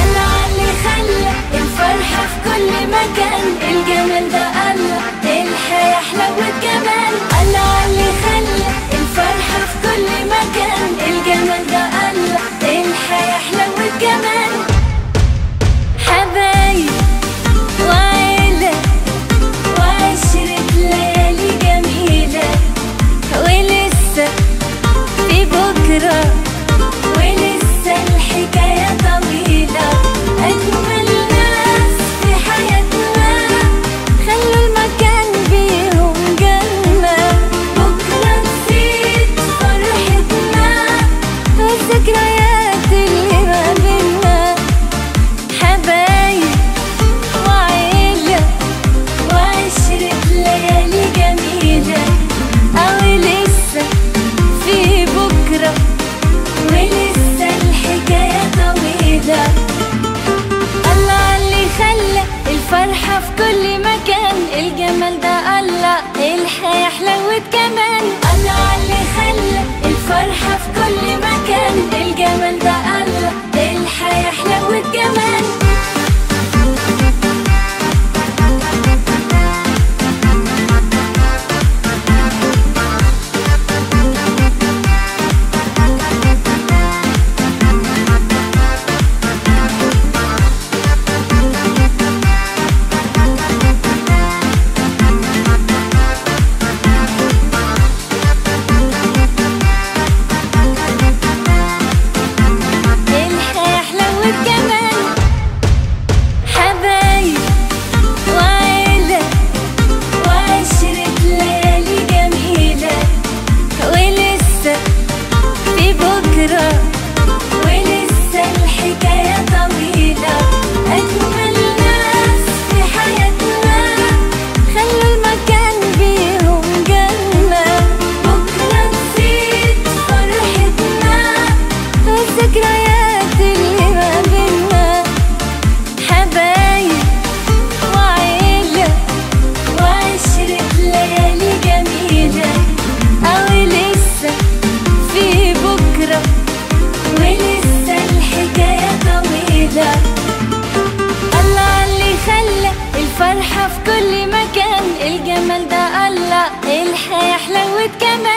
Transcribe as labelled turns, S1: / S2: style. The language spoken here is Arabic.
S1: أنا اللي خلى الفرحة في كل مكان الجمال ده ولسه الحكاية الجمال ده قلق الحياة حلوة كمان